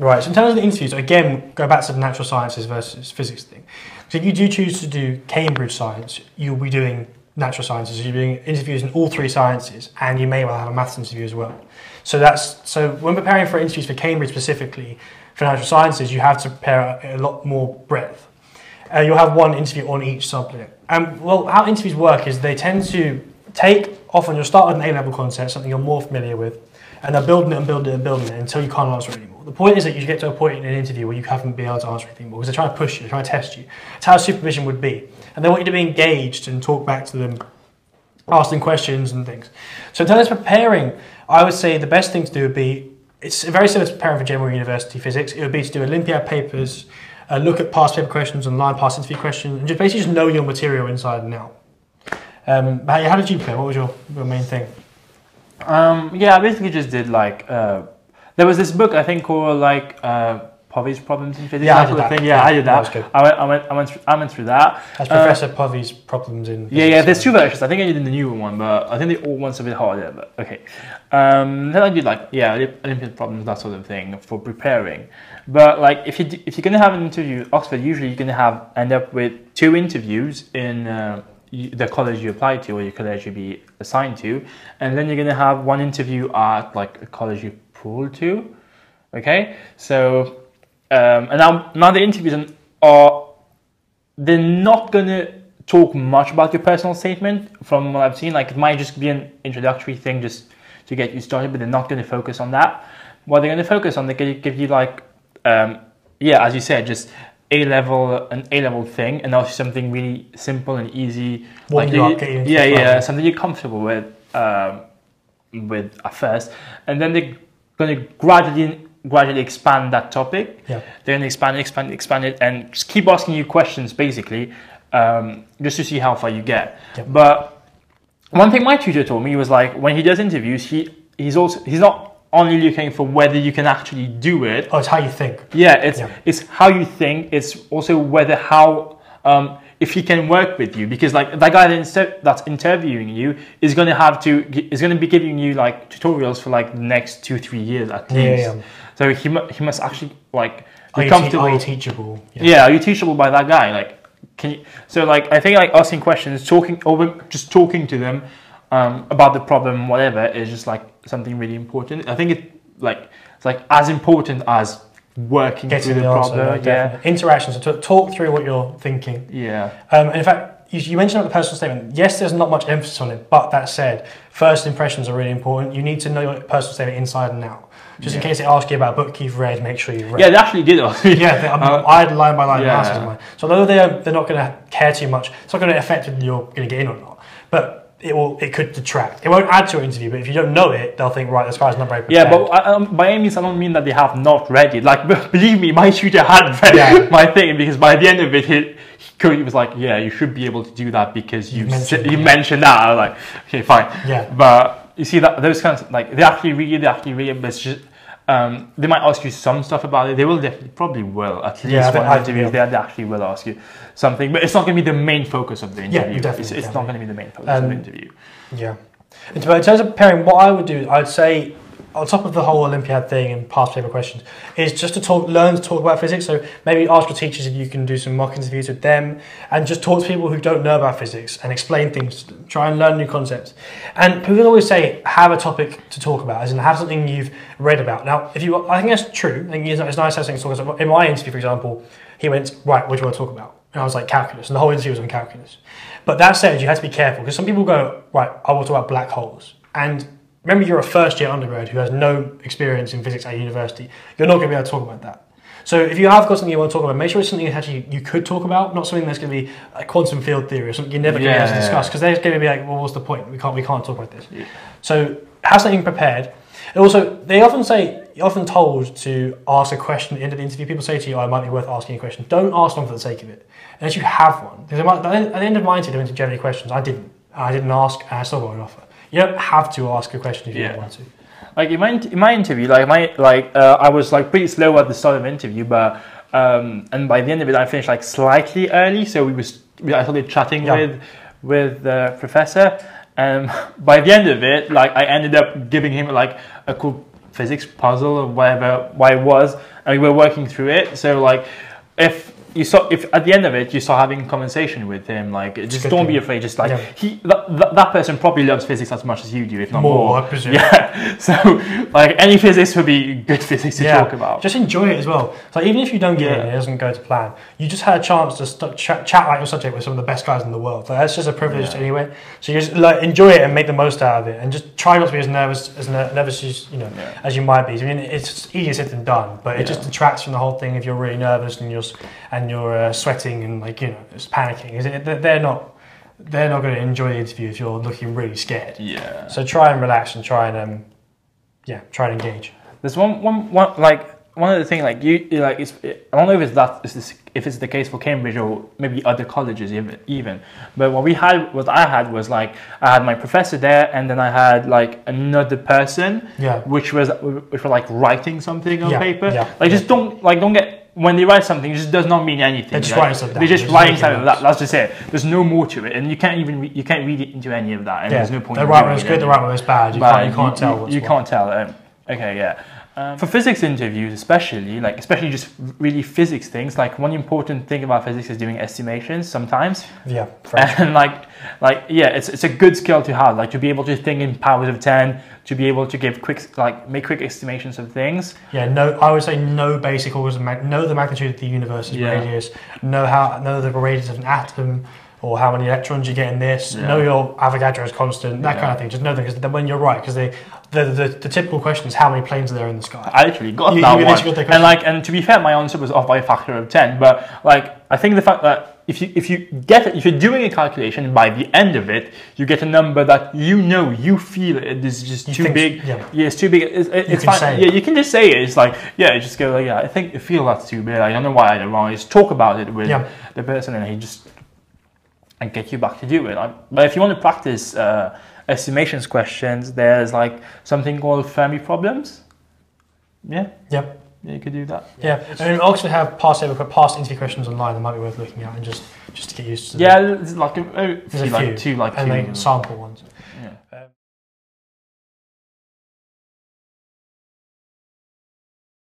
Right. So in terms of the interviews, again, go back to the natural sciences versus physics thing. So if you do choose to do Cambridge science, you'll be doing natural sciences. You're doing interviews in all three sciences, and you may well have a maths interview as well. So that's so when preparing for interviews for Cambridge specifically for natural sciences, you have to prepare a, a lot more breadth. Uh, you'll have one interview on each subject. And well, how interviews work is they tend to take often you'll start with an A-level concept, something you're more familiar with, and they're building it and building it and building it until you can't answer anymore. The point is that you get to a point in an interview where you haven't been able to answer anything more because they're trying to push you, they're trying to test you. It's how supervision would be. And they want you to be engaged and talk back to them, asking questions and things. So in terms of preparing, I would say the best thing to do would be, it's very similar to preparing for general university physics, it would be to do Olympiad papers, uh, look at past paper questions online, past interview questions, and just basically just know your material inside and out. Um, how, how did you prepare? What was your, your main thing? Um, yeah, I basically just did like uh, there was this book I think called like uh, Povey's Problems in Physics. Yeah, I did that. thing. Yeah, Yeah, I did that that. was good. I went, I went, I went, through, I went through that. That's Uh, Professor Povey's problems in Yeah, yeah. There's two versions. I think I did the newer one, but I think the old one's a bit harder. But okay. Um, then I did like yeah, Olymp- Olympiad problems, that sort of thing for preparing. But like if you d- if you're gonna have an interview at Oxford, usually you're gonna have end up with two interviews in uh, the college you apply to or your college you be assigned to, and then you're gonna have one interview at like a college you pull to. Okay, so um, and now now the interviews are they're not gonna talk much about your personal statement from what I've seen. Like it might just be an introductory thing just to get you started, but they're not gonna focus on that. What they're gonna focus on, they're gonna give you like, um, yeah, as you said, just A level, an A level thing, and also something really simple and easy. Warm like you you- up, get you into yeah, yeah, something you're comfortable with, um, with at first, and then they're gonna gradually gradually expand that topic Yeah. they're going to expand it, expand it, expand it, and just keep asking you questions basically, um, just to see how far you get. Yep. But one thing my tutor told me was like when he does interviews, he he's also he's not only looking for whether you can actually do it. Oh, it's how you think. Yeah, it's Yeah. it's how you think. It's also whether how um, if he can work with you because like that guy that's interviewing you is going to have to is going to be giving you like tutorials for like the next two three years at least. yeah. So he he must actually like Are be te- comfortable. are you teachable? Yeah, are you teachable by that guy? Like, can you? So, like, I think like asking questions, talking over, just talking to them um, about the problem, whatever, is just like something really important. I think it like it's like as important as working Getting through the, the, answer. problem. yeah. Interactions. So talk through what you're thinking. yeah, Um, and in fact, you, you mentioned about the personal statement. Yes, there's not much emphasis on it, but that said, first impressions are really important. You need to know your personal statement inside and out. Just in case they ask you about a book you've read, make sure you've read. yeah. They actually did ask me. Yeah, they, Uh, I had line by line yeah. mine. So although they're, they're not going to care too much, it's not going to affect whether you're going to get in or not. But it will. It could detract. It won't add to your interview. But if you don't know it, they'll think, right, this guy's not very prepared. Yeah, but I, um, by any means, I don't mean that they have not read it. Like, believe me, my tutor had read Yeah. my thing because by the end of it, he, he was like, "Yeah, you should be able to do that because you You mentioned mentioned, you yeah. mentioned that." I was like, "Okay, fine." Yeah. But you see that those kinds of, like they actually read they actually read it, but it's just um, they might ask you some stuff about it. They will definitely, probably will at least Yeah, one interview. yeah. They, actually will ask you something, but it's not going to be the main focus of the Yeah, interview. definitely, it's, it's definitely. not going to be the main focus of the Um, interview. Yeah. In terms of preparing, what I would do, I'd say, on top of the whole Olympiad thing and past paper questions, is just to talk, learn to talk about physics. So maybe ask your teachers if you can do some mock interviews with them, and just talk to people who don't know about physics and explain things. Try and learn new concepts. And people always say, have a topic to talk about, as in have something you've read about. Now, if you, I think that's true. I think it's it's nice to have something to talk about. In my interview, for example, he went, right, what do you want to talk about? And I was like, calculus. And the whole interview was on calculus. But that said, you have to be careful because some people go, right, I want to talk about black holes. And remember, you're a first year undergrad who has no experience in physics at university. You're not going to be able to talk about that. So if you have got something you want to talk about, make sure it's something actually you could talk about, not something that's going to be a quantum field theory or something you're never going to be able to discuss because they're going to be like, well, what's the point? We can't, we can't talk about this. Yeah. So have something prepared. And also, they often say, you're often told to ask a question at the end of the interview. People say to you, oh, it might be worth asking a question. Don't ask one for the sake of it, unless you have one. Because at the end of my interview, they went to generally questions. I didn't. I didn't ask, and I still got an offer. You have to ask a question if you Yeah. want to. like in my in my interview, like my like uh, I was like pretty slow at the start of the interview, but um, and by the end of it, I finished like slightly early. So we was we I started chatting Yeah. with with the professor, and by the end of it, like I ended up giving him like a cool physics puzzle or whatever why it was, and we were working through it. So like, if you saw if at the end of it you saw having conversation with him, like just don't be afraid. Just like Yeah. he that, that, that person probably loves physics as much as you do, if not More, more. I presume. Yeah. So like any physics would be good physics to talk about. Just enjoy it as well. So even if you don't get it Yeah. and it doesn't go to plan, you just had a chance to st- chat, chat like your subject with some of the best guys in the world. Like, that's just a privilege Yeah. anyway. So you just like enjoy it and make the most out of it, and just try not to be as nervous as ner- nervous as you know Yeah. as you might be. I mean, it's easier said than done, but it Yeah. just detracts from the whole thing if you're really nervous and you're s- and you're uh, sweating and like you know just panicking. Is it? They're not. They're not going to enjoy the interview if you're looking really scared. Yeah. So try and relax and try and um, yeah, try and engage. There's one, one, one, like one of the thing, like you, you like, it's, I don't know if it's that, is this, if it's the case for Cambridge or maybe other colleges even, even. But what we had, what I had was like, I had my professor there, and then I had like another person, Yeah. which was, which were like writing something on Yeah, paper. yeah, like yeah. just don't, like don't get. When they write something, it just does not mean anything. They're just writing stuff down. They're just writing something. That, that's just it. There's no more to it, and you can't even re- you can't read it into any of that. And Yeah. there's no point. The right one is good, the right one is bad. You can't, you can't tell You, what's you can't tell. Um, okay, yeah. Um, for physics interviews, especially like especially just really physics things, like one important thing about physics is doing estimations sometimes, Yeah, French. and like like yeah, it's it's a good skill to have, like to be able to think in powers of ten, to be able to give quick like make quick estimations of things. Yeah, no. I would say no basic orders of mag- know the magnitude of the universe's Yeah. radius. Know how know the radius of an atom, or how many electrons you get in this. Yeah. Know your Avogadro's constant. That Yeah. kind of thing. Just know them because then when you're right, because they the, the the typical question is how many planes are there in the sky. I actually got You- that you one, got and like and to be fair, my answer was off by a factor of ten. But like I think the fact that if you if you get it, if you're doing a calculation by the end of it, you get a number that you know you feel it is just You too think- big. yeah. it's too big. It's, it- You it's can fine. say it. Yeah, you can just say it. It's like yeah, just go like yeah. I think I feel that's too big. I don't know why I it wrong. Just talk about it with Yeah. the person, and he just and get you back to do it. I, but if you want to practice uh, estimations questions, there's like something called Fermi problems. Yeah. Yeah. Yeah, you could do that. Yeah, I mean, we also have past over past interview questions online that might be worth looking at and just just to get used to. them. Yeah, there's like a, a there's few, a like two, like and two. then sample ones. yeah. Um,